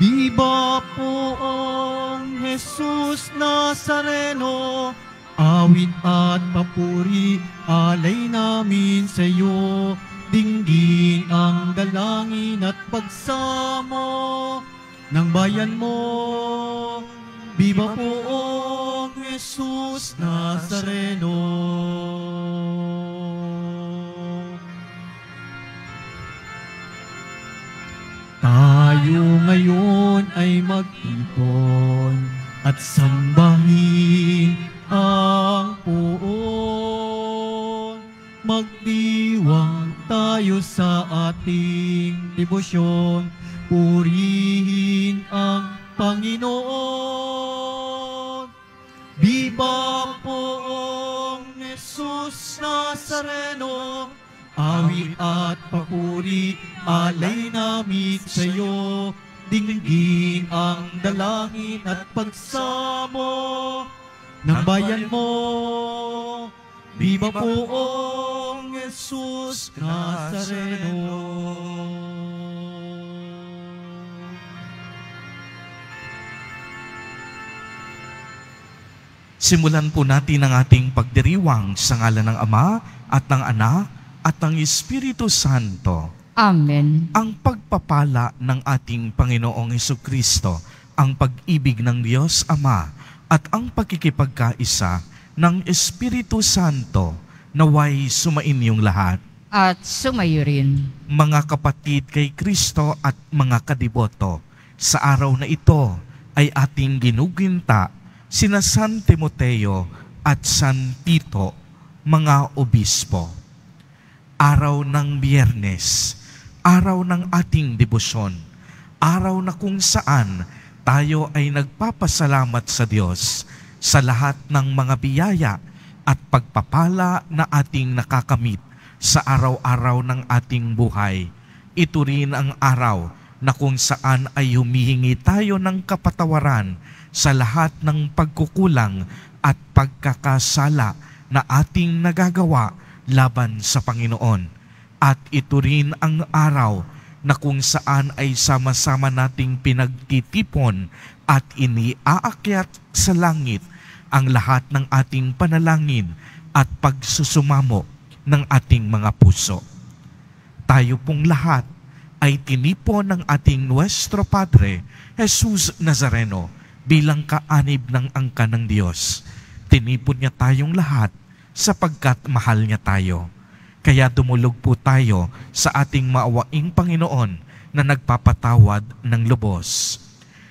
Viva poong Jesus Nazareno, awit at papuri, alay namin sa iyo. Dinggin ang dalangin at pagsamo ng bayan mo. Viva poong Jesus Nazareno. Tayo ngayon ay magtipon at sambahin ang poon. Magdiwang tayo sa ating debosyon, purihin ang Panginoon. Viva poong Jesus Nazareno, awit at papuri, alay namin sa iyo. Dinggin ang dalangin at pagsamo ng bayan mo. Viva poong Jesus Nazareno. Simulan po natin ang ating pagdiriwang sa ngalan ng Ama at ng Anak at ng Espiritu Santo. Amen. Ang pagpapala ng ating Panginoong Heso Kristo, ang pag-ibig ng Diyos Ama at ang pagkikipagkaisa ng Espiritu Santo naway sumainyong lahat. At sumayo rin. Mga kapatid kay Kristo at mga kadiboto, sa araw na ito ay ating ginuginta sina San Timoteo at San Tito, mga obispo. Araw ng biyernes, araw ng ating debosyon, araw na kung saan tayo ay nagpapasalamat sa Diyos sa lahat ng mga biyaya at pagpapala na ating nakakamit sa araw-araw ng ating buhay. Ito rin ang araw na kung saan ay humihingi tayo ng kapatawaran sa lahat ng pagkukulang at pagkakasala na ating nagagawa laban sa Panginoon. At ito rin ang araw na kung saan ay sama-sama nating pinagtitipon at iniaakyat sa langit ang lahat ng ating panalangin at pagsusumamo ng ating mga puso. Tayo pong lahat ay tinipon ng ating Nuestro Padre, Jesus Nazareno, bilang kaanib ng angka ng Diyos. Tinipon niya tayong lahat sapagkat mahal niya tayo. Kaya dumulog po tayo sa ating maawaing Panginoon na nagpapatawad ng lubos.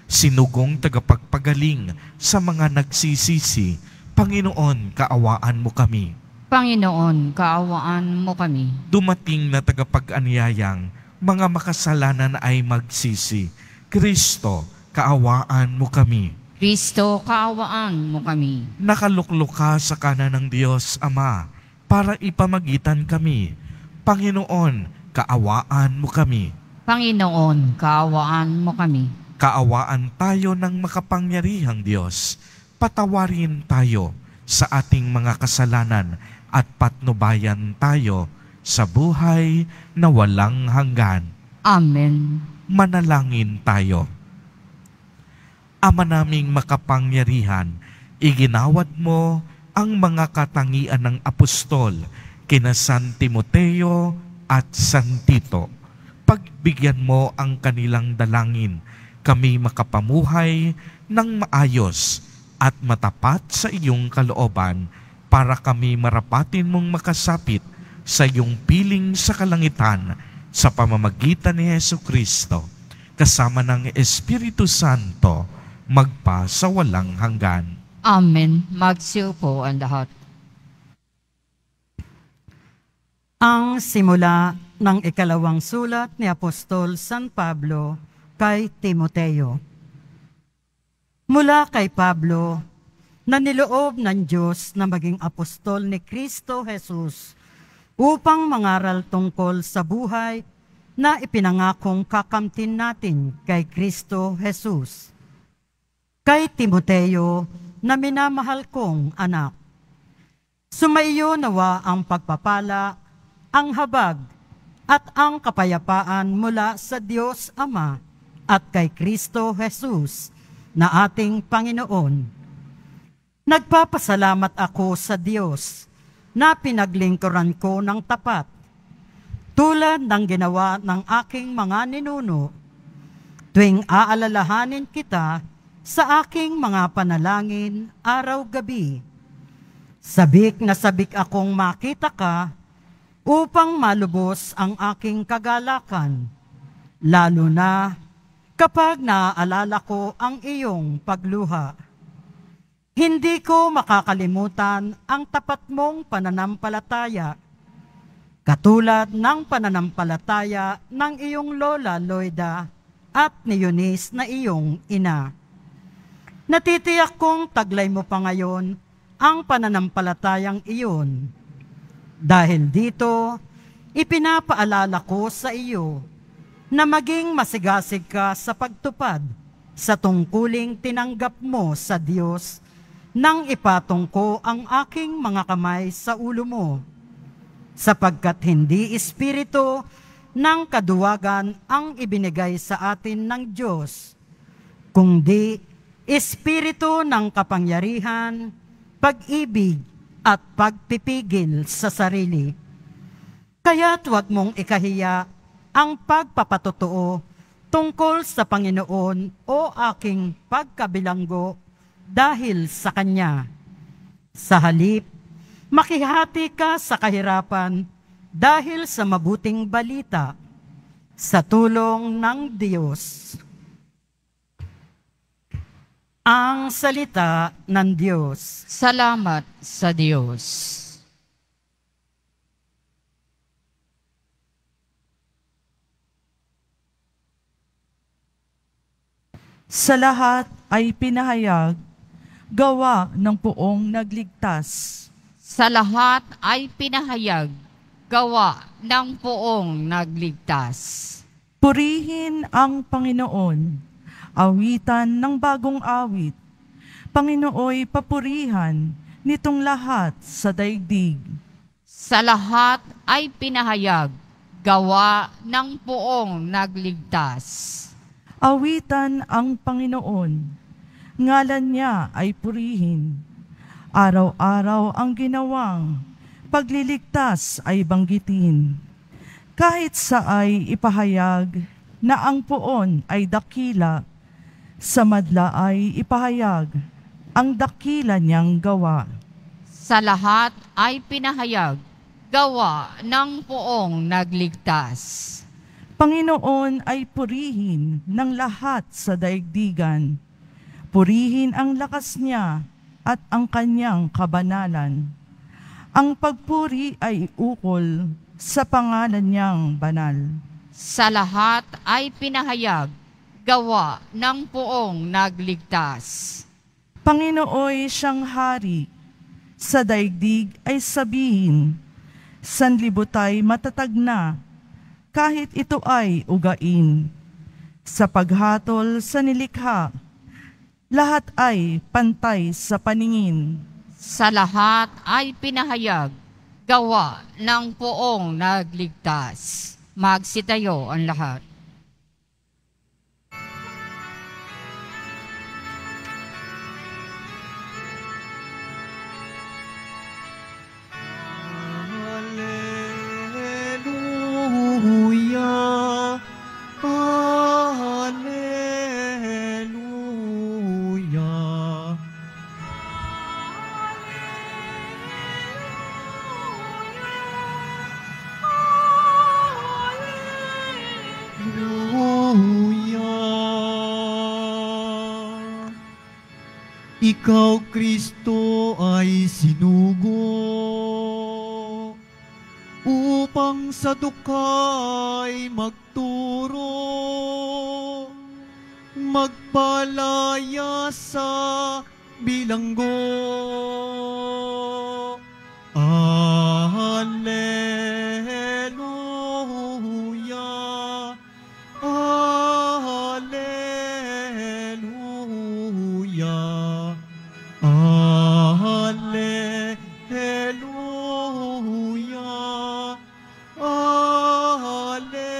Sinugong tagapagpagaling sa mga nagsisisi, Panginoon, kaawaan mo kami. Panginoon, kaawaan mo kami. Dumating na tagapag-anyayang, mga makasalanan ay magsisi. Kristo, kaawaan mo kami. Kristo, kaawaan mo kami. Nakaluklok ka sa kanan ng Diyos Ama para ipamagitan kami. Panginoon, kaawaan mo kami. Panginoon, kaawaan mo kami. Kaawaan tayo ng makapangyarihang Diyos. Patawarin tayo sa ating mga kasalanan at patnubayan tayo sa buhay na walang hanggan. Amen. Manalangin tayo. Ama naming makapangyarihan, iginawad mo ang mga katangian ng apostol kina San Timoteo at San Tito. Pagbigyan mo ang kanilang dalangin, kami makapamuhay ng maayos at matapat sa iyong kalooban para kami marapatin mong makasapit sa iyong piling sa kalangitan sa pamamagitan ni Yesu Kristo kasama ng Espiritu Santo magpa sa walang hanggan. Amen. Magsiupo ang lahat. Ang simula ng ikalawang sulat ni Apostol San Pablo kay Timoteo. Mula kay Pablo, na niloob ng Diyos na maging apostol ni Kristo Jesus upang mangaral tungkol sa buhay na ipinangakong kakamtin natin kay Kristo Jesus. Kay Timoteo na minamahal kong anak, sumaiyo nawa ang pagpapala, ang habag, at ang kapayapaan mula sa Diyos Ama at kay Kristo Jesus na ating Panginoon. Nagpapasalamat ako sa Diyos na pinaglingkuran ko ng tapat tulad ng ginawa ng aking mga ninuno tuwing aalalahanin kita sa aking mga panalangin araw-gabi. Sabik na sabik akong makita ka upang malubos ang aking kagalakan, lalo na kapag naaalala ko ang iyong pagluha. Hindi ko makakalimutan ang tapat mong pananampalataya, katulad ng pananampalataya ng iyong lola Loida at ni Eunice na iyong ina. Natitiyak kong taglay mo pa ngayon ang pananampalatayang iyon. Dahil dito, ipinapaalala ko sa iyo na maging masigasig ka sa pagtupad sa tungkuling tinanggap mo sa Diyos nang ipatong ko ang aking mga kamay sa ulo mo, sapagkat hindi espiritu ng kaduwagan ang ibinigay sa atin ng Diyos, kundi espiritu ng kapangyarihan, pag-ibig, at pagpipigil sa sarili. Kaya't huwag mong ikahiya ang pagpapatotoo tungkol sa Panginoon o aking pagkabilanggo dahil sa Kanya. Sa halip, makihati ka sa kahirapan dahil sa mabuting balita sa tulong ng Diyos. Ang salita ng Diyos. Salamat sa Diyos. Sa lahat ay pinahayag, gawa ng poong nagligtas. Sa lahat ay pinahayag, gawa ng poong nagligtas. Purihin ang Panginoon, awitan ng bagong awit. Panginooy papurihan nitong lahat sa daigdig. Sa lahat ay pinahayag, gawa ng poong nagligtas. Awitan ang Panginoon, ngalan niya ay purihin. Araw-araw ang ginawang, pagliligtas ay banggitin. Kahit sa ay ipahayag na ang poon ay dakila, sa madla ay ipahayag ang dakila niyang gawa. Sa lahat ay pinahayag, gawa ng poong nagligtas. Panginoon ay purihin ng lahat sa daigdigan. Purihin ang lakas niya at ang kanyang kabanalan. Ang pagpuri ay ukol sa pangalan niyang banal. Sa lahat ay pinahayag, gawa ng poong nagligtas. Panginooy siyang hari, sa daigdig ay sabihin, sanlibutay matatag na, kahit ito ay ugain. Sa paghatol sa nilikha, lahat ay pantay sa paningin. Sa lahat ay pinahayag, gawa ng poong nagligtas. Magsitayo ang lahat. Alleluia, Alleluia, Alleluia.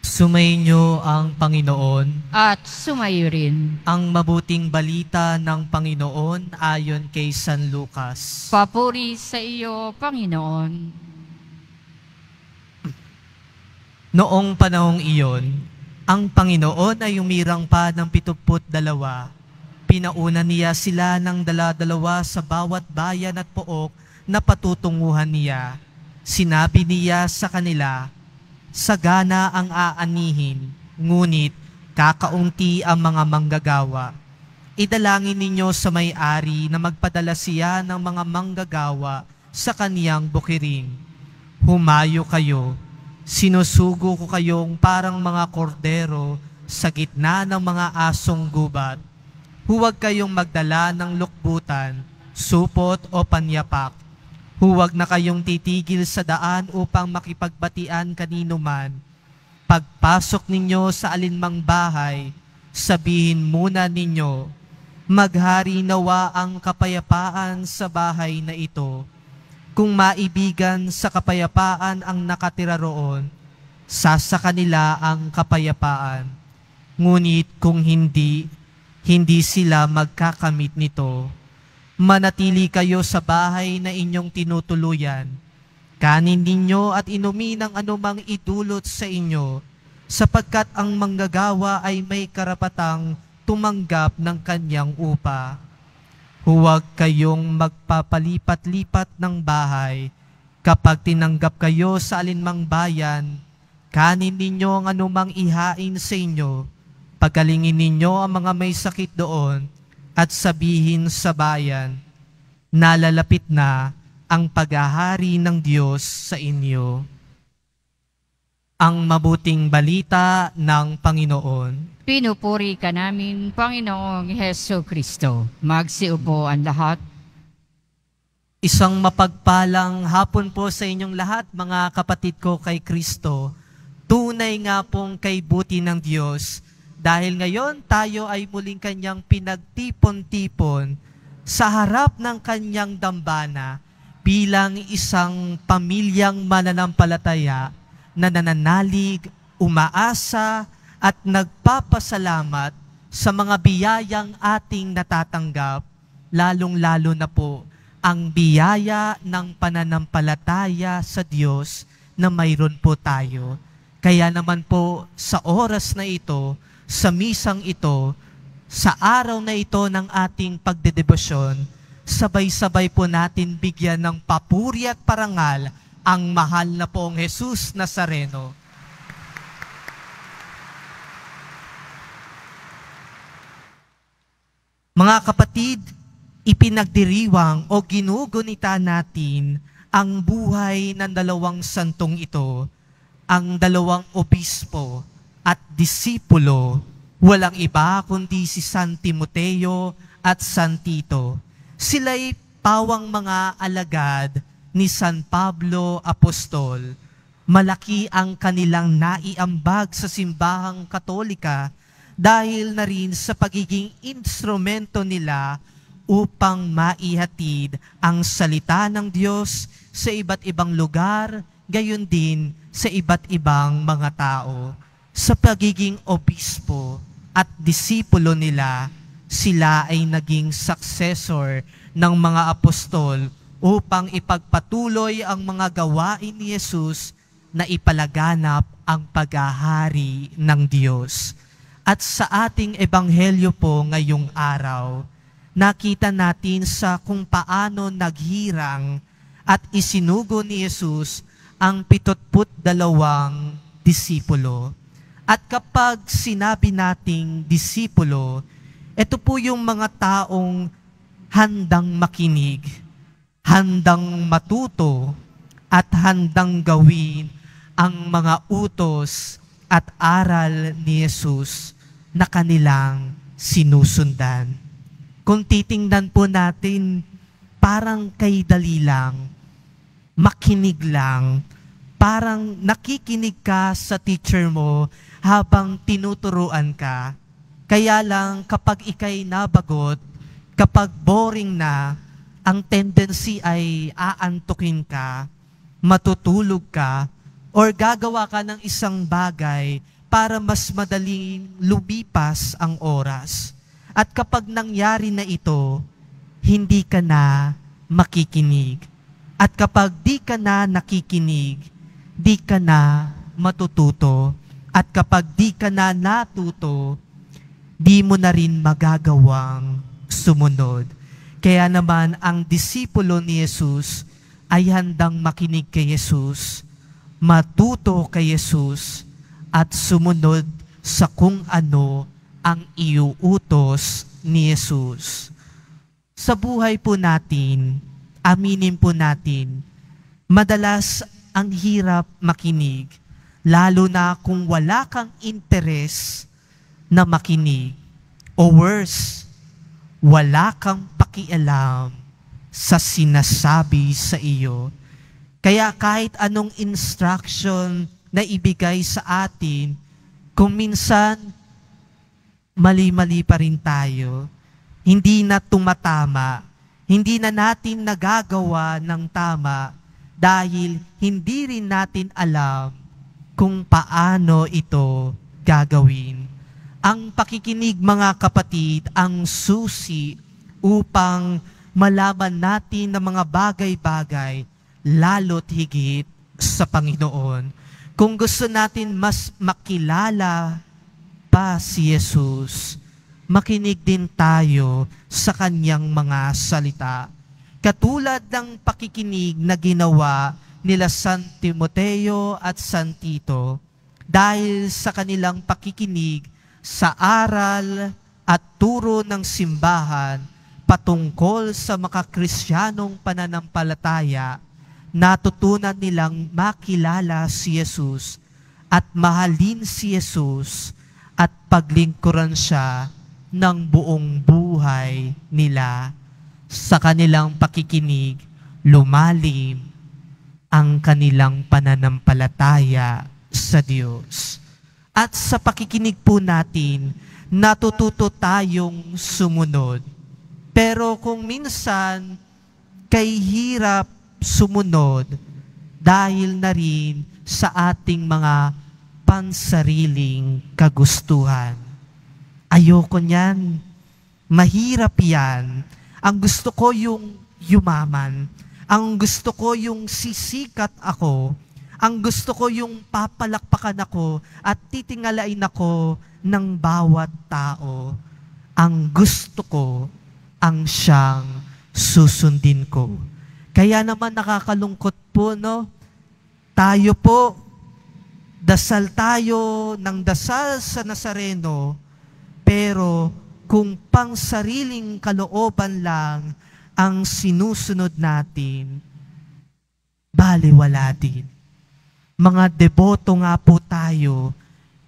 Sumainyo ang Panginoon at sumayo rin ang mabuting balita ng Panginoon ayon kay San Lucas. Papuri sa iyo, Panginoon. Noong panahong iyon, ang Panginoon ay umirang pa ng pituput dalawa. Pinauna niya sila ng dala-dalawa sa bawat bayan at pook na patutunguhan niya. Sinabi niya sa kanila, Sagana ang aanihin, ngunit kakaunti ang mga manggagawa. Idalangin ninyo sa may-ari na magpadala siya ng mga manggagawa sa kaniyang bukirin. Humayo kayo, sinusugo ko kayong parang mga kordero sa gitna ng mga asong gubat. Huwag kayong magdala ng lukbutan, supot o panyapak. Huwag na kayong titigil sa daan upang makipagbatian kanino man. Pagpasok ninyo sa alinmang bahay, sabihin muna ninyo, maghari nawa ang kapayapaan sa bahay na ito. Kung maibigan sa kapayapaan ang nakatira roon, sasa kanila ang kapayapaan. Ngunit kung hindi, hindi sila magkakamit nito. Manatili kayo sa bahay na inyong tinutuluyan. Kanin ninyo at inumin ang anumang idulot sa inyo, sapagkat ang manggagawa ay may karapatang tumanggap ng kanyang upa. Huwag kayong magpapalipat-lipat ng bahay. Kapag tinanggap kayo sa alinmang bayan, kanin ninyo ang anumang ihain sa inyo. Pagalingin ninyo ang mga may sakit doon at sabihin sa bayan, nalalapit na ang paghahari ng Diyos sa inyo. Ang mabuting balita ng Panginoon. Pinupuri ka namin, Panginoong Heso Kristo. Magsiupo ang lahat. Isang mapagpalang hapon po sa inyong lahat, mga kapatid ko kay Kristo. Tunay nga pong kay buti ng Diyos dahil ngayon tayo ay muling kanyang pinagtipon-tipon sa harap ng kanyang dambana bilang isang pamilyang mananampalataya na nananalig, umaasa at nagpapasalamat sa mga biyayang ating natatanggap, lalong-lalo na po ang biyaya ng pananampalataya sa Diyos na mayroon po tayo. Kaya naman po sa oras na ito, sa misang ito, sa araw na ito ng ating pagdedebosyon, sabay-sabay po natin bigyan ng papuri at parangal ang mahal na poong Jesus Nazareno. Mga kapatid, ipinagdiriwang o ginugunita natin ang buhay ng dalawang santong ito, ang dalawang obispo at disipulo, walang iba kundi si San Timoteo at San Tito. Sila'y pawang mga alagad ni San Pablo Apostol. Malaki ang kanilang naiambag sa simbahang katolika dahil na rin sa pagiging instrumento nila upang maihatid ang salita ng Diyos sa iba't ibang lugar, gayon din sa iba't ibang mga tao. Sa pagiging obispo at disipulo nila, sila ay naging successor ng mga apostol upang ipagpatuloy ang mga gawain ni Jesus na ipalaganap ang paghahari ng Diyos. At sa ating ebanghelyo po ngayong araw, nakita natin sa kung paano naghirang at isinugo ni Jesus ang pitotput dalawang disipulo. At kapag sinabi nating disipulo, ito po yung mga taong handang makinig, handang matuto, at handang gawin ang mga utos at aral ni Jesus na kanilang sinusundan. Kung titingnan po natin, parang kay dali lang, makinig lang, parang nakikinig ka sa teacher mo habang tinuturuan ka. Kaya lang kapag ikay nabagot, kapag boring na, ang tendency ay aantukin ka, matutulog ka, or gagawa ka ng isang bagay para mas madaling lumipas ang oras. At kapag nangyari na ito, hindi ka na makikinig. At kapag di ka na nakikinig, di ka na matututo. At kapag di ka na natuto, di mo na rin magagawang sumunod. Kaya naman ang disipulo ni Jesus ay handang makinig kay Jesus, matuto kay Jesus, at sumunod sa kung ano ang iuutos ni Jesus. Sa buhay po natin, aminin po natin, madalas ang hirap makinig, lalo na kung wala kang interes na makinig. O worse, wala kang pakialam sa sinasabi sa iyo. Kaya kahit anong instruction na ibigay sa atin, kung minsan mali-mali pa rin tayo, hindi na tumatama, hindi na natin nagagawa ng tama dahil hindi rin natin alam kung paano ito gagawin. Ang pakikinig mga kapatid, ang susi upang malaman natin ng mga bagay-bagay lalo't higit sa Panginoon. Kung gusto natin mas makilala pa si Jesus, makinig din tayo sa kanyang mga salita. Katulad ng pakikinig na ginawa nila San Timoteo at San Tito dahil sa kanilang pakikinig sa aral at turo ng simbahan patungkol sa makakrisyanong pananampalataya, natutunan nilang makilala si Jesus at mahalin si Jesus at paglingkuran siya ng buong buhay nila. Sa kanilang pakikinig, lumalim ang kanilang pananampalataya sa Diyos. At sa pakikinig po natin, natututo tayong sumunod. Pero kung minsan, kay hirap sumunod dahil na rin sa ating mga pansariling kagustuhan. Ayoko niyan. Mahirap yan. Ang gusto ko yung yumaman. Ang gusto ko yung sisikat ako. Ang gusto ko yung papalakpakan ako at titingalain ako ng bawat tao. Ang gusto ko ang siyang susundin ko. Kaya naman nakakalungkot po, no? Tayo po, dasal tayo ng dasal sa Nazareno, pero kung pang sariling kalooban lang ang sinusunod natin, baliwala din. Mga deboto nga po tayo,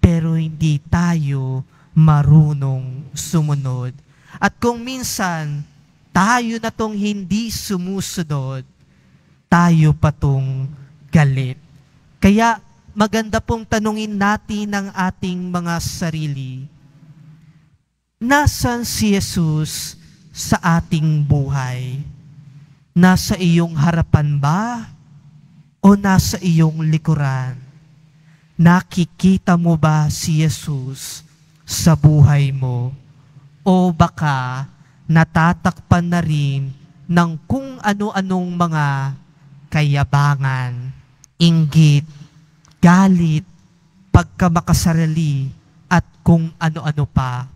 pero hindi tayo marunong sumunod. At kung minsan, tayo na tong hindi sumusunod, tayo pa tong galit. Kaya maganda pong tanungin natin ang ating mga sarili. Nasaan si Jesus sa ating buhay? Nasa iyong harapan ba? O nasa iyong likuran? Nakikita mo ba si Jesus sa buhay mo? O baka natatakpan na rin ng kung ano-anong mga kayabangan, inggit, galit, pagkamakasarili, at kung ano-ano pa.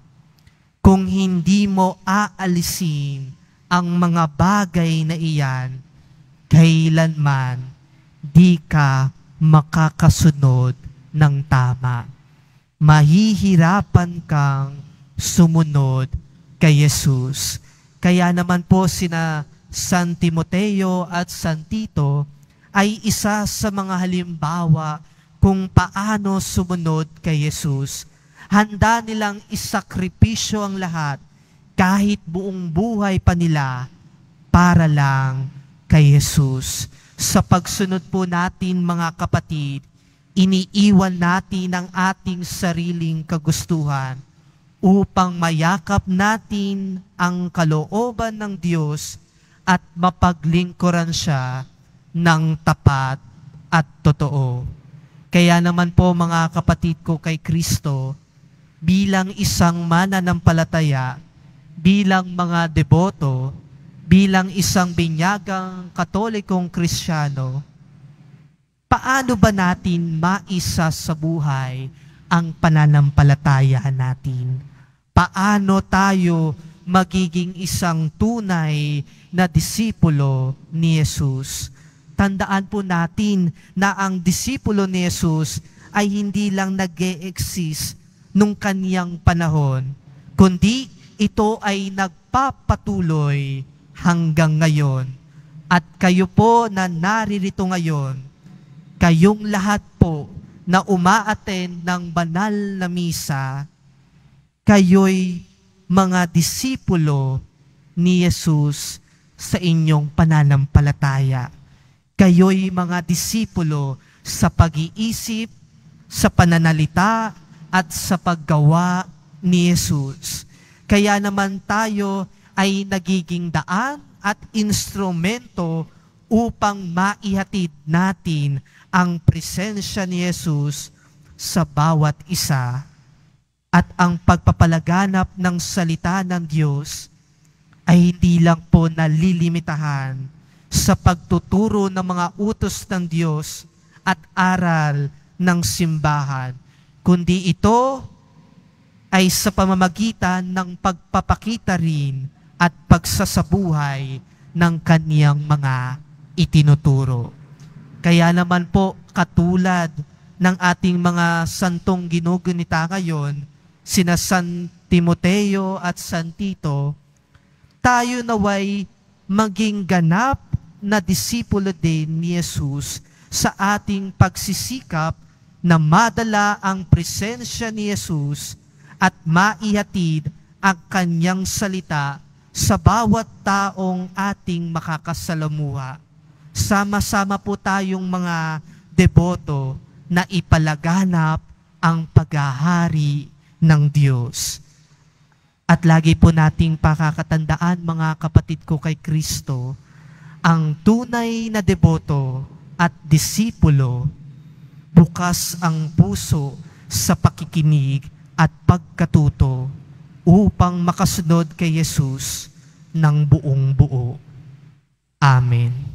Kung hindi mo aalisin ang mga bagay na iyan, kailanman di ka makakasunod ng tama. Mahihirapan kang sumunod kay Jesus. Kaya naman po sina San Timoteo at San Tito ay isa sa mga halimbawa kung paano sumunod kay Jesus. Handa nilang isakripisyo ang lahat kahit buong buhay pa nila para lang kay Jesus. Sa pagsunod po natin mga kapatid, iniiwan natin ang ating sariling kagustuhan upang mayakap natin ang kalooban ng Diyos at mapaglingkuran siya ng tapat at totoo. Kaya naman po mga kapatid ko kay Kristo, bilang isang mananampalataya, bilang mga deboto, bilang isang binyagang katolikong kristyano, paano ba natin maisa sa buhay ang pananampalataya natin? Paano tayo magiging isang tunay na disipulo ni Jesus? Tandaan po natin na ang disipulo ni Jesus ay hindi lang nag exist nung kaniyang panahon, kundi ito ay nagpapatuloy hanggang ngayon. At kayo po na naririto ngayon, kayong lahat po na umaaten ng banal na misa, kayo'y mga disipulo ni Jesus sa inyong pananampalataya. Kayo'y mga disipulo sa pag-iisip, sa pananalita, at sa paggawa ni Jesus. Kaya naman tayo ay nagiging daan at instrumento upang maihatid natin ang presensya ni Jesus sa bawat isa at ang pagpapalaganap ng salita ng Diyos ay hindi lang po nalilimitahan sa pagtuturo ng mga utos ng Diyos at aral ng simbahan, kundi ito ay sa pamamagitan ng pagpapakita rin at pagsasabuhay ng kaniyang mga itinuturo. Kaya naman po, katulad ng ating mga santong ginugunita ngayon, sina San Timoteo at San Tito, tayo naway maging ganap na disipulo din ni Jesus sa ating pagsisikap na madala ang presensya ni Jesus at maihatid ang kanyang salita sa bawat taong ating makakasalamuha. Sama-sama po tayong mga deboto na ipalaganap ang paghahari ng Diyos. At lagi po nating pakakatandaan mga kapatid ko kay Kristo, ang tunay na deboto at disipulo, bukas ang puso sa pakikinig at pagkatuto upang makasunod kay Jesus ng buong buo. Amen.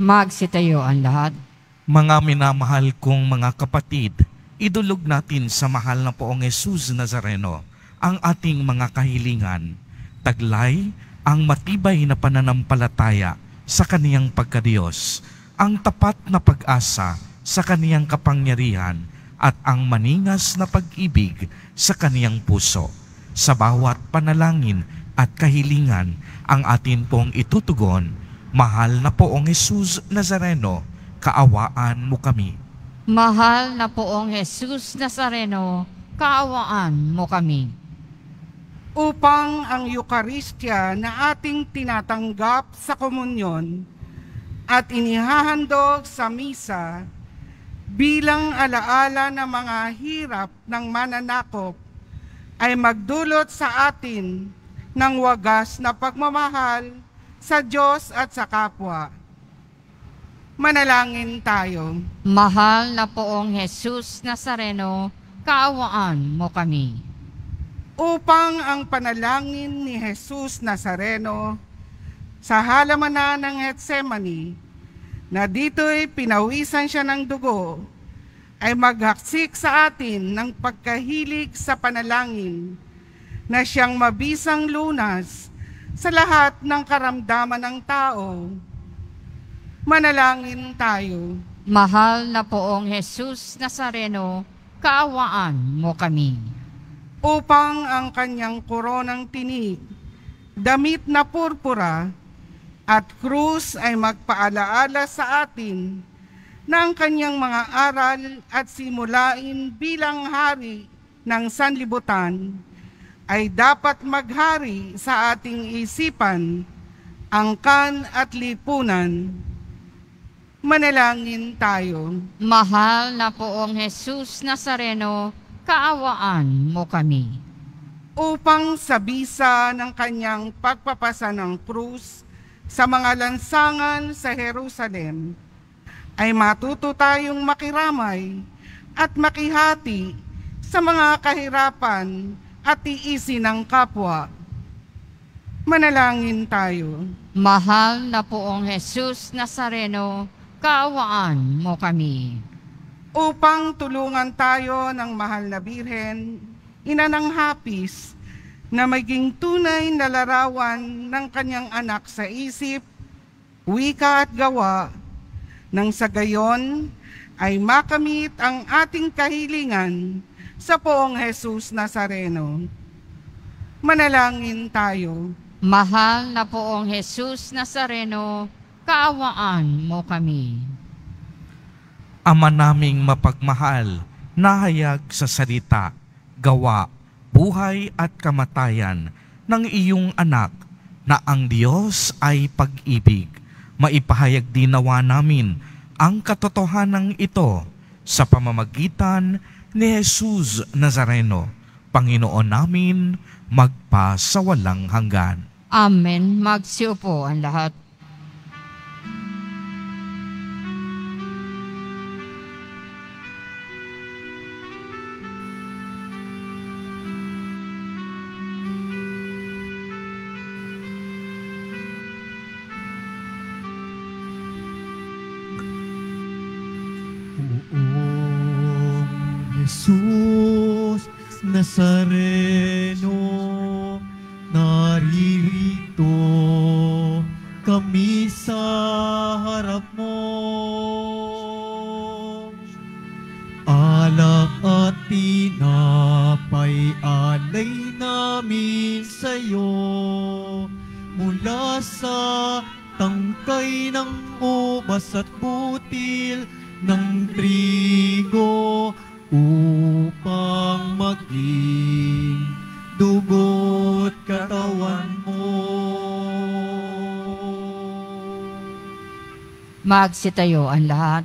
Magsitayo ang lahat. Mga minamahal kong mga kapatid, idulog natin sa mahal na poong Jesus Nazareno ang ating mga kahilingan. Taglay ang matibay na pananampalataya sa kaniyang pagkadiyos, ang tapat na pag-asa sa kaniyang kapangyarihan at ang maningas na pag-ibig sa kaniyang puso. Sa bawat panalangin at kahilingan ang atin pong itutugon, Mahal na poong Jesus Nazareno, kaawaan mo kami. Mahal na poong Jesus Nazareno, kaawaan mo kami. upang ang Eukaristya na ating tinatanggap sa komunyon at inihahandog sa misa bilang alaala ng mga hirap ng mananakop ay magdulot sa atin ng wagas na pagmamahal sa Diyos at sa kapwa. Manalangin tayo. Mahal na poong Jesus Nazareno, kaawaan mo kami. upang ang panalangin ni Jesus Nazareno sa halamanan ng Getsemani na dito'y pinawisan siya ng dugo ay maghaksik sa atin ng pagkahilig sa panalangin na siyang mabisang lunas sa lahat ng karamdaman ng tao. Manalangin tayo. Mahal na poong Jesus Nazareno, kaawaan mo kami. upang ang kanyang koronang tinig, damit na purpura, at krus ay magpaalaala sa atin na ang kanyang mga aral at simulain bilang hari ng sanlibutan ay dapat maghari sa ating isipan, angkan at lipunan. Manalangin tayo. Mahal na poong Jesus Nazareno, kaawaan mo kami. upang sa bisa ng kanyang pagpapasa ng krus sa mga lansangan sa Jerusalem, ay matuto tayong makiramay at makihati sa mga kahirapan at tiisin ng kapwa. Manalangin tayo. Mahal na poong Jesus Nazareno, kaawaan mo kami. upang tulungan tayo ng mahal na Birhen, ina ng hapis, na maging tunay na larawan ng kanyang anak sa isip, wika at gawa, nang sa gayon ay makamit ang ating kahilingan sa poong Jesus Nazareno. Manalangin tayo. Mahal na poong Jesus Nazareno, kaawaan mo kami. Ama naming mapagmahal, nahayag sa salita, gawa, buhay at kamatayan ng iyong anak na ang Diyos ay pag-ibig. Maipahayag din nawa namin ang katotohanan ito sa pamamagitan ni Jesus Nazareno, Panginoon namin, magpasawalang hanggan. Amen. Magsiupo ang lahat. Magsitayo ang lahat.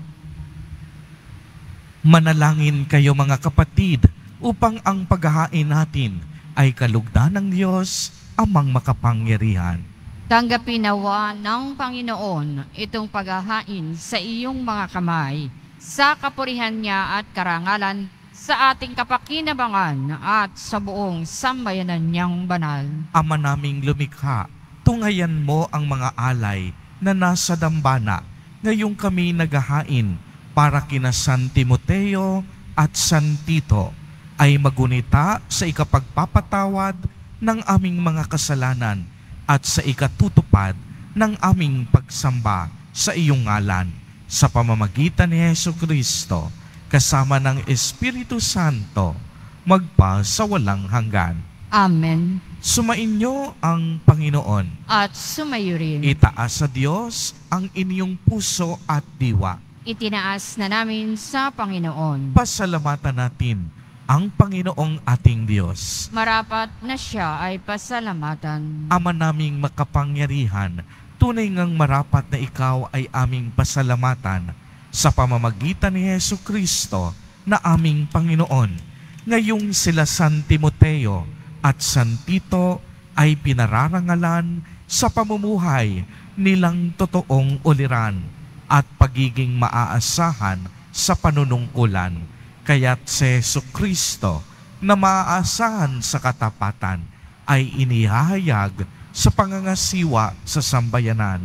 Manalangin kayo mga kapatid upang ang paghahain natin ay kalugdan ng Diyos amang makapangyarihan. Tanggapin nawa ng Panginoon itong paghahain sa iyong mga kamay sa kapurihan niya at karangalan sa ating kapakinabangan at sa buong sambayanan niyang banal. Ama naming lumikha, tungayan mo ang mga alay na nasa dambana ngayong kami naghahain para kina San Timoteo at San Tito ay magunita sa ikapagpapatawad ng aming mga kasalanan at sa ikatutupad ng aming pagsamba sa iyong ngalan sa pamamagitan ni Yesu Kristo kasama ng Espiritu Santo magpa sa walang hanggan. Amen. Sumainyo ang Panginoon. At sumayo rin. Itaas sa Diyos ang inyong puso at diwa. Itinaas na namin sa Panginoon. Pasalamatan natin ang Panginoong ating Diyos. Marapat na siya ay pasalamatan. Ama naming makapangyarihan, tunay ngang marapat na ikaw ay aming pasalamatan sa pamamagitan ni Yesu Kristo na aming Panginoon. Ngayong sila San Timoteo at San Tito ay pinararangalan sa pamumuhay nilang totoong uliran at pagiging maaasahan sa panunungkulan. Kaya't si Kristo na maaasahan sa katapatan ay inihahayag sa pangangasiwa sa sambayanan.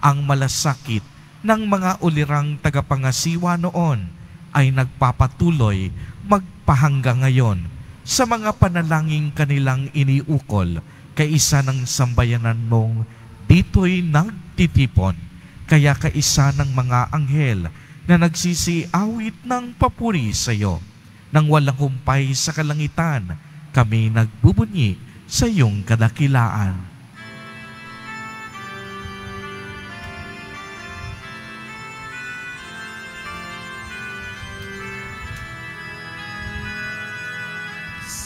Ang malasakit ng mga ulirang tagapangasiwa noon ay nagpapatuloy magpahanggang ngayon sa mga panalangin kanilang iniukol kay isa ng sambayanan mong dito'y nagtitipon. Kaya kaisa ng mga anghel na nagsisiawit ng papuri sa iyo. Nang walang humpay sa kalangitan, kami nagbubunyi sa iyong kadakilaan.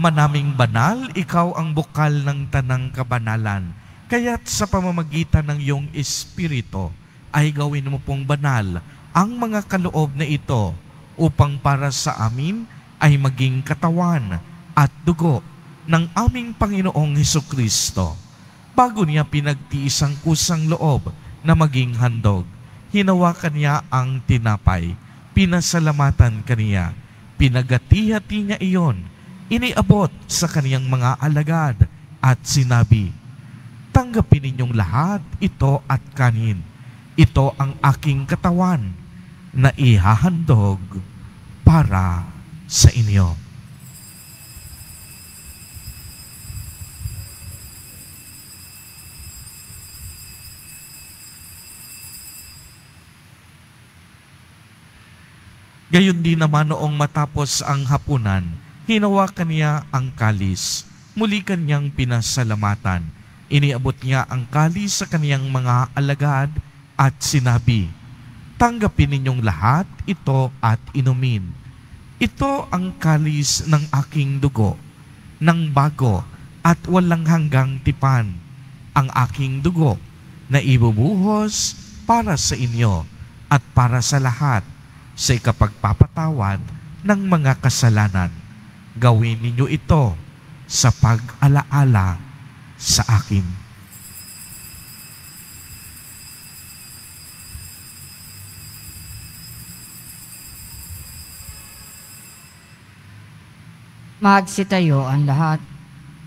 Ama naming banal, ikaw ang bukal ng tanang kabanalan. Kaya't sa pamamagitan ng iyong Espiritu, ay gawin mo pong banal ang mga kaloob na ito upang para sa amin ay maging katawan at dugo ng aming Panginoong Heso Kristo. Bago niya pinagtiis ang kusang loob na maging handog, hinawakan niya ang tinapay, pinasalamatan kaniya, pinagati-hati niya iyon, iniabot sa kaniyang mga alagad at sinabi, Tanggapin ninyong lahat ito at kanin. Ito ang aking katawan na ihahandog para sa inyo. Gayon din naman noong matapos ang hapunan, hinawakan niya ang kalis. Muli kanyang pinasalamatan. Iniabot niya ang kalis sa kaniyang mga alagad at sinabi, Tanggapin ninyong lahat ito at inumin. Ito ang kalis ng aking dugo, ng bago at walang hanggang tipan. Ang aking dugo na ibubuhos para sa inyo at para sa lahat sa ikapagpapatawad ng mga kasalanan. Gawin ninyo ito sa pag-alaala sa akin. Magsitayo ang lahat.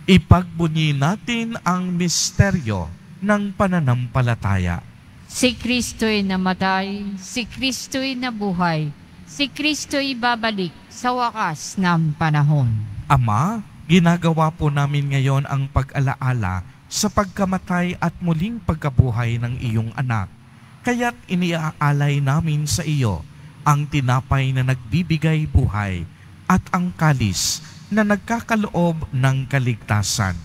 Ipagbunyi natin ang misteryo ng pananampalataya. Si Kristo'y namatay, si Kristo'y nabuhay, si Kristo'y babalik sa wakas ng panahon. Ama, ginagawa po namin ngayon ang pag-alaala sa pagkamatay at muling pagkabuhay ng iyong anak. Kaya't iniaalay namin sa iyo ang tinapay na nagbibigay buhay at ang kalis na nagkakaloob ng kaligtasan.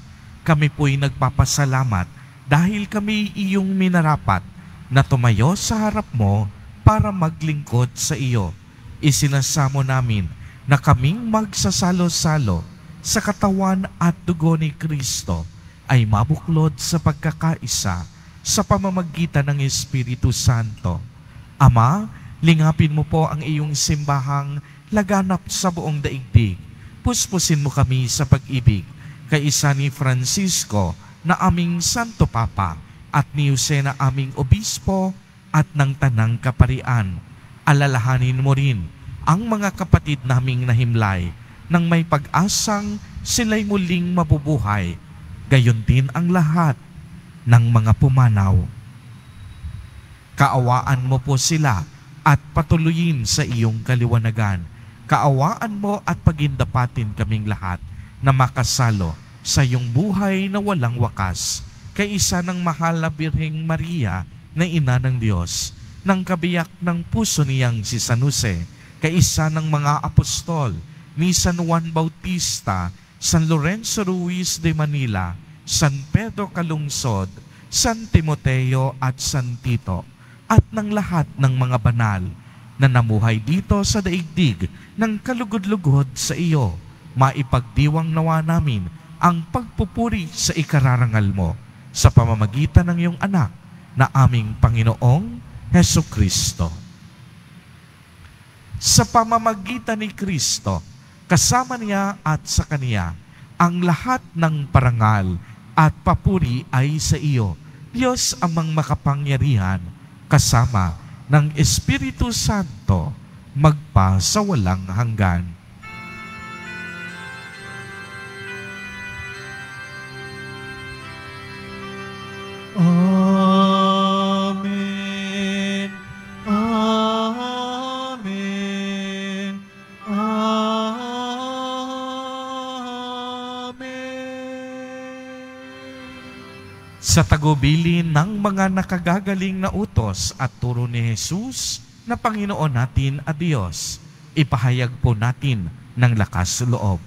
Kami po'y nagpapasalamat dahil kami iyong minarapat na tumayo sa harap mo para maglingkod sa iyo. Isinasamo namin na kaming magsasalo-salo sa katawan at dugo ni Kristo ay mabuklod sa pagkakaisa sa pamamagitan ng Espiritu Santo. Ama, lingapin mo po ang iyong simbahang laganap sa buong daigdig. Puspusin mo kami sa pag-ibig kay isa ni Francisco na aming Santo Papa at ni Jose na aming Obispo at ng Tanang Kaparian. Alalahanin mo rin ang mga kapatid naming nahimlay nang may pag-asang sila'y muling mabubuhay. Gayon din ang lahat ng mga pumanaw. Kaawaan mo po sila at patuloyin sa iyong kaliwanagan. Kaawaan mo at pagindapatin kaming lahat na makasalo sa iyong buhay na walang wakas kay isa ng mahal na Birheng Maria na ina ng Diyos, ng kabiyak ng puso niyang si San Jose, kay isa ng mga apostol ni San Juan Bautista, San Lorenzo Ruiz de Manila, San Pedro Calungsod, San Timoteo at San Tito, at ng lahat ng mga banal na namuhay dito sa daigdig ng kalugod-lugod sa iyo. Maipagdiwang nawa namin ang pagpupuri sa ikararangal mo sa pamamagitan ng iyong anak na aming Panginoong Heso Kristo. Sa pamamagitan ni Kristo, kasama niya at sa Kaniya, ang lahat ng parangal at papuri ay sa iyo, Diyos amang makapangyarihan, kasama ng Espiritu Santo, magpa sa walang hanggan. Sa tagubili ng mga nakagagaling na utos at turo ni Jesus na Panginoon natin at Diyos, ipahayag po natin ng lakas loob.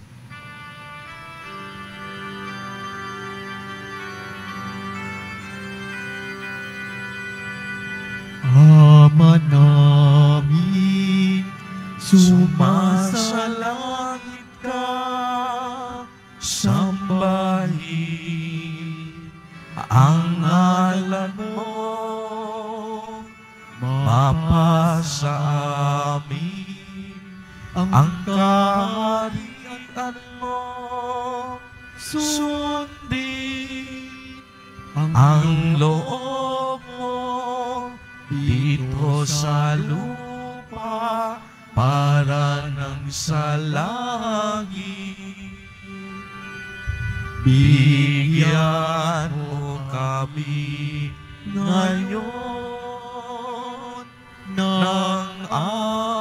Langit. Bigyan mo kami ngayon ng aming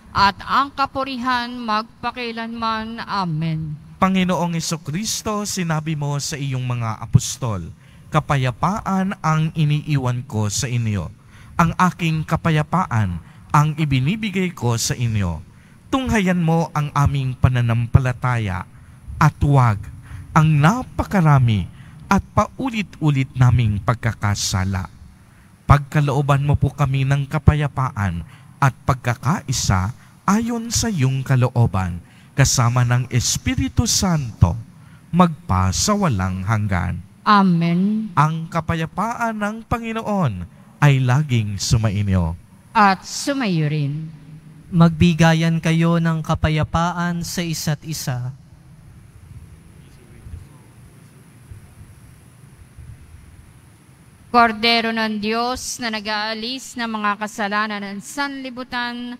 at ang kapurihan magpakilanman. Amen. Panginoong Kristo, sinabi mo sa iyong mga apostol, kapayapaan ang iniiwan ko sa inyo. Ang aking kapayapaan ang ibinibigay ko sa inyo. Tunghayan mo ang aming pananampalataya at huwag ang napakarami at paulit-ulit naming pagkakasala. Pagkalooban mo po kami ng kapayapaan at pagkakaisa ayon sa iyong kalooban, kasama ng Espiritu Santo, magpa sa walang hanggan. Amen. Ang kapayapaan ng Panginoon ay laging sumainyo. At sumayo rin. Magbigayan kayo ng kapayapaan sa isa't isa. Kordero ng Diyos na nag-aalis ng mga kasalanan ng sanlibutan,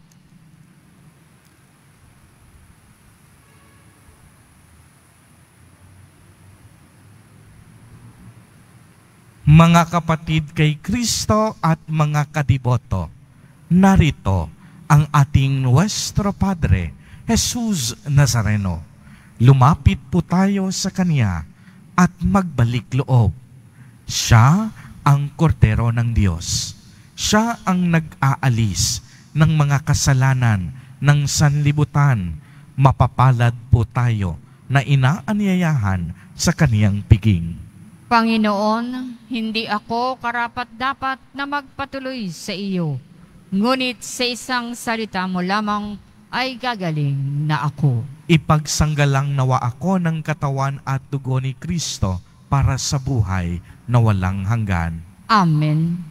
Mga kapatid kay Kristo at mga kadiboto, narito ang ating Nuestro Padre, Jesus Nazareno. Lumapit po tayo sa Kanya at magbalik loob. Siya ang kordero ng Diyos. Siya ang nag-aalis ng mga kasalanan ng sanlibutan. Mapapalad po tayo na inaanyayahan sa Kaniyang piging. Panginoon, hindi ako karapat-dapat na magpatuloy sa iyo. Ngunit sa isang salita mo lamang ay gagaling na ako. Ipagsanggalang nawa ako ng katawan at dugo ni Kristo para sa buhay na walang hanggan. Amen.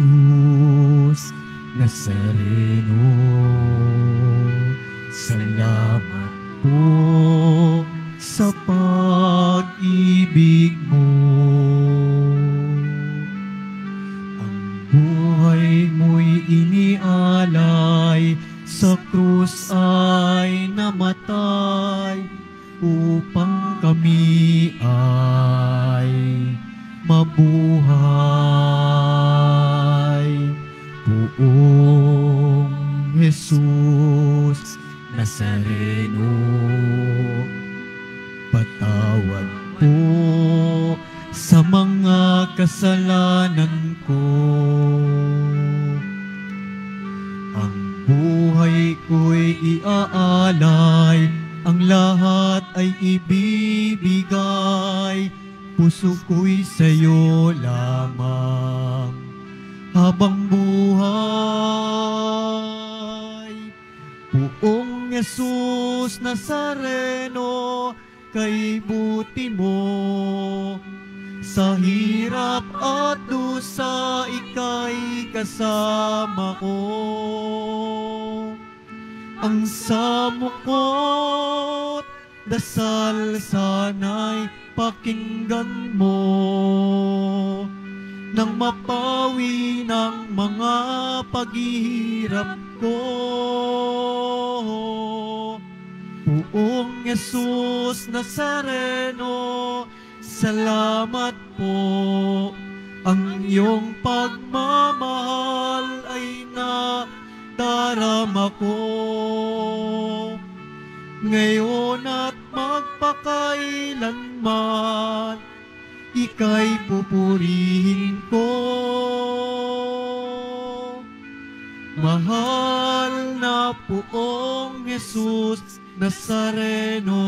Jesus Nazareno, salamat po Buong Jesus Nazareno, salamat po. Ang iyong pagmamahal ay nadarama ko. Ngayon at magpakailanman, ika'y pupurihin ko. Mahal na poong Jesus Nazareno.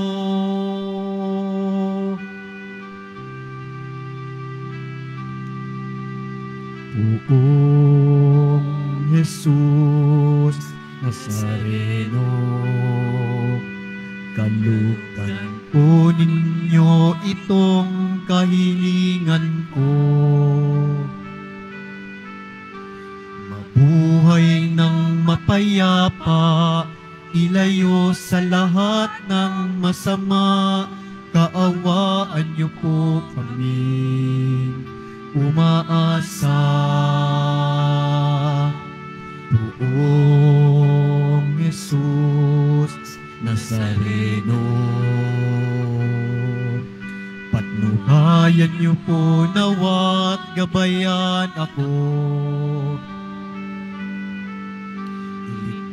Poong Jesus Nazareno. Kalukan po ninyo itong kahilingan ko. Mabuhay ng mapayapa, ilayo sa lahat ng masama, kaawaan niyo po kami umaasa. Buong Jesus Nazareno, patnubayan niyo po nawat gabayan ako.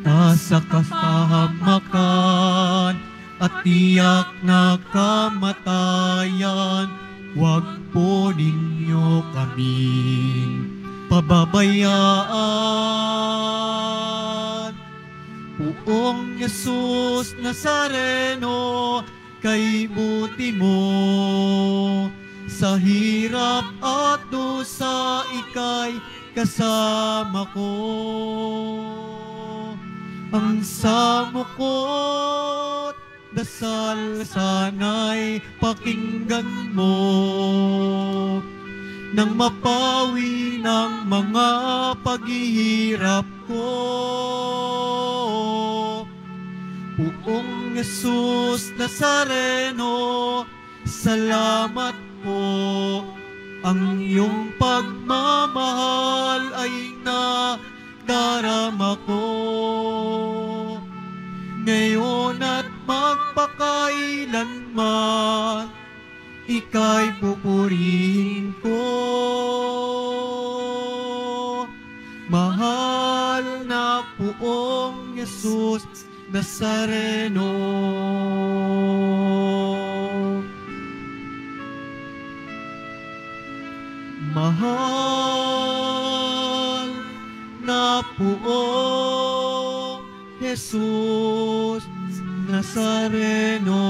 Iligtas sa kasahamakan at tiyak na kamatayan, Huwag po ninyo kaming pababayaan. Buong Jesus Nazareno, kay buti mo. Sa hirap at dusa, ika'y kasama ko. Ang samukot dasal sana'y pakinggan mo nang mapawi ng mga paghihirap ko. Buong Jesus Nazareno, salamat po. Ang iyong pagmamahal ay na darama ko. Ngayon at magpakailanman, ika'y pupurihin ko. Mahal na poong Yesus Nazareno. Mahal na poong Jesus Nazareno.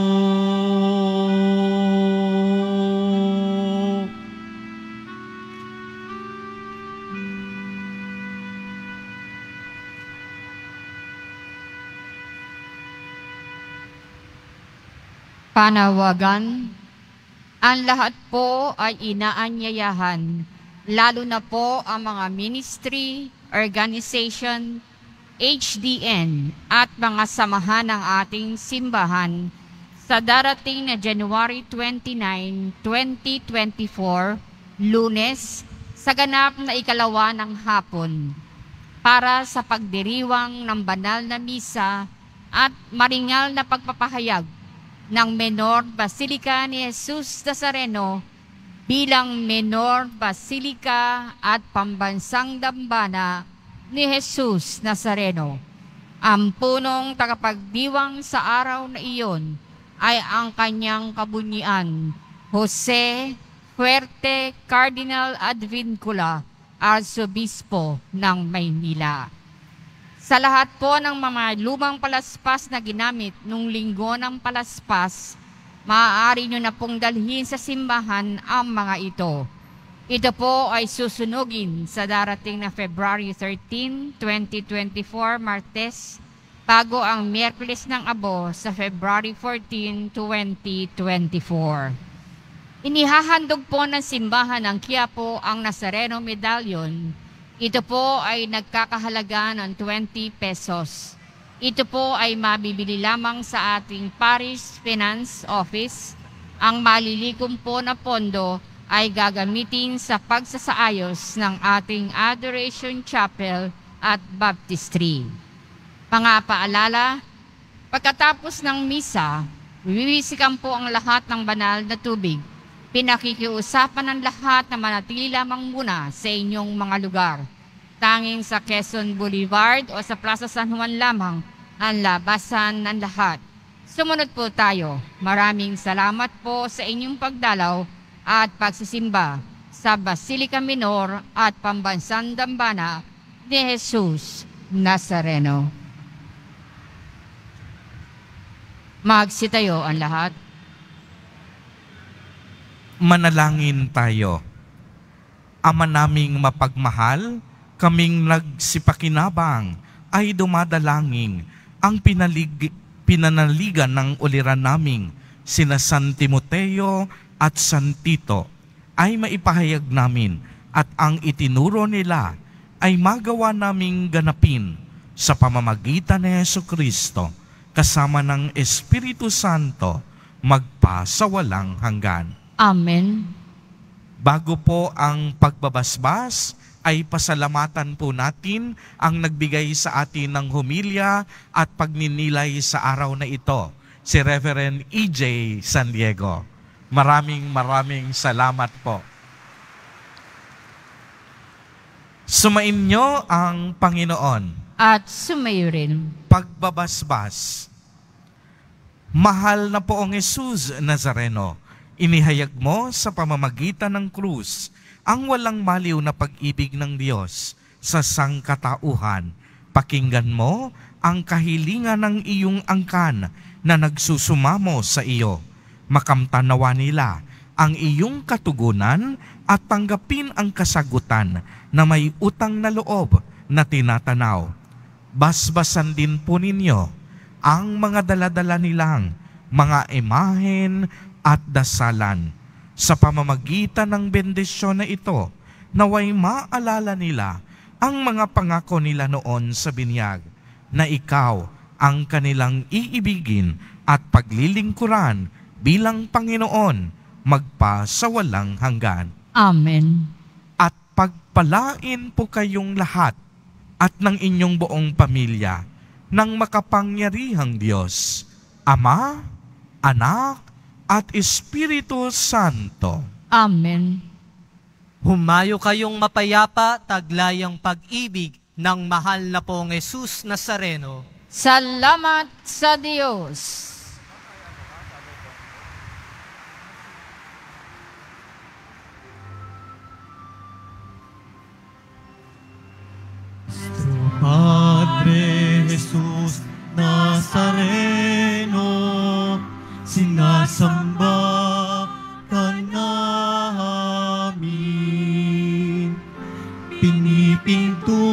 Panawagan, ang lahat po ay inaanyayahan, lalo na po ang mga ministry, organization, HDN at mga samahan ng ating simbahan sa darating na January 29, 2024, lunes, sa ganap na ikalawa ng hapon, para sa pagdiriwang ng banal na misa at maringal na pagpapahayag ng Menor Basilica ni Jesus Nazareno bilang Menor Basilica at Pambansang Dambana ni Jesus Nazareno. Ang punong tagapagdiwang sa araw na iyon ay ang kanyang kabunyian, Jose Fuerte Cardinal Advincula, Arsobispo ng Maynila. Sa lahat po ng mga lumang palaspas na ginamit nung linggo ng palaspas, maaari nyo na pong dalhin sa simbahan ang mga ito. Ito po ay susunugin sa darating na February 13, 2024, Martes, bago ang Miyerkules ng Abo sa February 14, 2024. Inihahandog po ng simbahan ng Quiapo ang Nazareno Medallion ito po ay nagkakahalaga ng 20 pesos. Ito po ay mabibili lamang sa ating Parish Finance Office. Ang malilikom po na pondo ay gagamitin sa pagsasaayos ng ating Adoration Chapel at Baptistry. Mga paalala, pagkatapos ng misa, wiwisikan po ang lahat ng banal na tubig Pinakikiusapan ng lahat na manatili lamang muna sa inyong mga lugar. Tanging sa Quezon Boulevard o sa Plaza San Juan lamang ang labasan ng lahat. Sumunod po tayo. Maraming salamat po sa inyong pagdalaw at pagsisimba sa Basilica Minor at Pambansang Dambana ni Jesus Nazareno. Magsitayo ang lahat. Manalangin tayo. Ama naming mapagmahal, kaming nagsipakinabang ay dumadalangin ang pinalig, pinanaligan ng uliran naming sina San Timoteo at San Tito ay maipahayag namin at ang itinuro nila ay magawa naming ganapin sa pamamagitan ni Yesu Kristo kasama ng Espiritu Santo magpa sa walang hanggan. Amen. Bago po ang pagbabasbas, ay pasalamatan po natin ang nagbigay sa atin ng humilya at pagninilay sa araw na ito, si Reverend E.J. San Diego. Maraming maraming salamat po. Sumain nyo ang Panginoon. At sumayo rin. Pagbabasbas. Mahal na poong Jesus Nazareno, Inihayag mo sa pamamagitan ng krus ang walang maliw na pag-ibig ng Diyos sa sangkatauhan. Pakinggan mo ang kahilingan ng iyong angkan na nagsusumamo sa iyo. Makamtanawa nila ang iyong katugunan at tanggapin ang kasagutan na may utang na loob na tinatanaw. Basbasan din po ninyo ang mga daladala nilang mga imahen at dasalan. Sa pamamagitan ng bendisyon na ito, naway maalala nila ang mga pangako nila noon sa binyag na ikaw ang kanilang iibigin at paglilingkuran bilang Panginoon magpa sa walang hanggan. Amen. At pagpalain po kayong lahat at ng inyong buong pamilya ng makapangyarihang Diyos, Ama, Anak, at Espiritu Santo. Amen. Humayo kayong mapayapa, taglay ang pag-ibig ng mahal na pong Jesus Nazareno. Salamat sa Diyos. Padre Jesus Nazareno, sinasamba ka namin. Pinipinto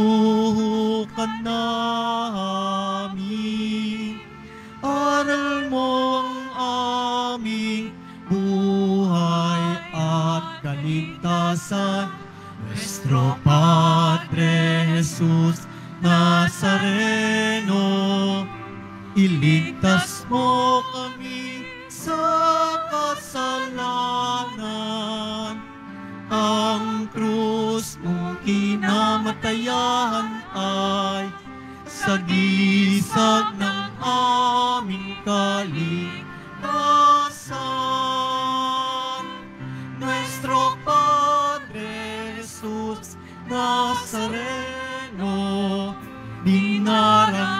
ka namin. Aral mo ang aming buhay at kaligtasan. Nuestro Padre Jesus Nazareno, iligtas mo kami kasalanan. Ang krus mong kinamatayan ay sagisag ng aming kaligtasan. Nuestro Padre Jesus Nazareno, dinarangan